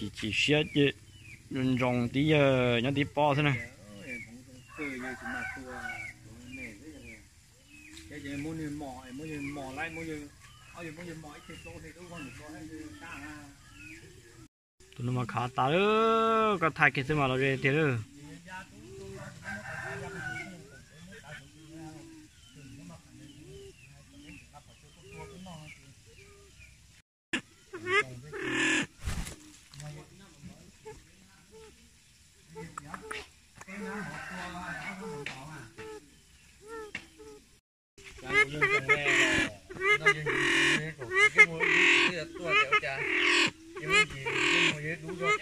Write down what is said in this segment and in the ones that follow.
chỉ chỉ xe chứ. Rong rong tí giờ nhá tí po thế này tụi nó mà khá ta đó có thay cái gì mà nó về thế đó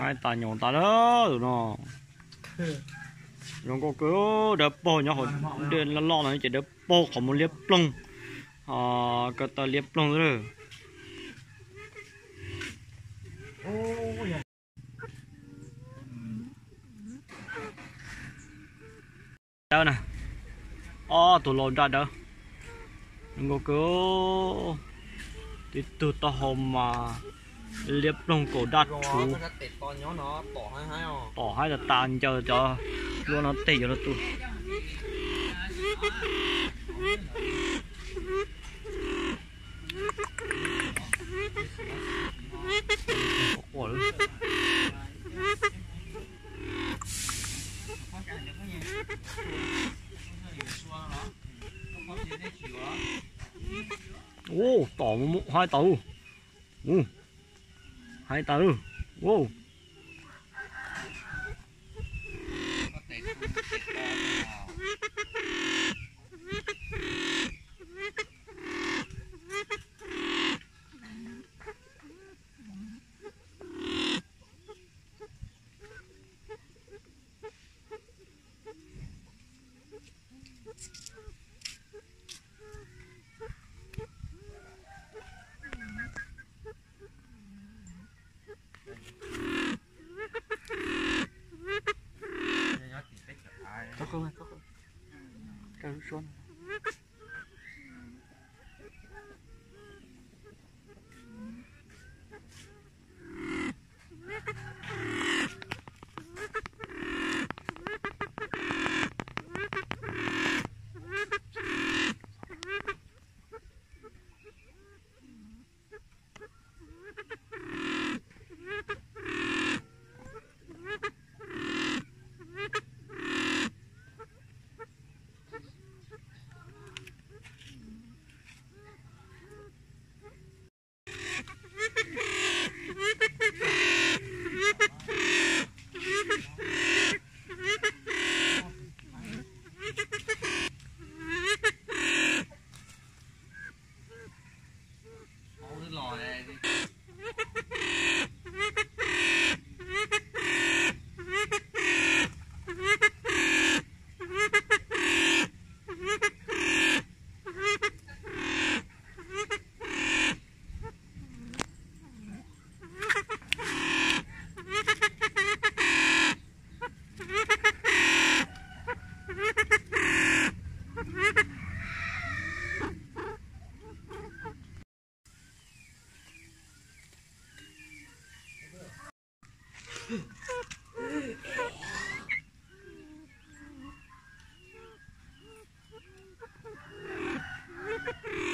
hai ta nhon ta đó tụi nó rồi có cứ đập bò nhỏ hồi đến là lo này chỉ đập bò không muốn liếp plong à cái ta liếp plong rồi ô tụi lộn ra đâu ngô cứ thì từ tao hôm mà liếp lông cổ đặt chú. bỏ hai là tàn chờ cho luôn nó tỉ cho nó tụ Ủa? luôn ô tỏ một hai tàu ô ừ. hai tàu ô có không có không cái xuống Ha ha ha!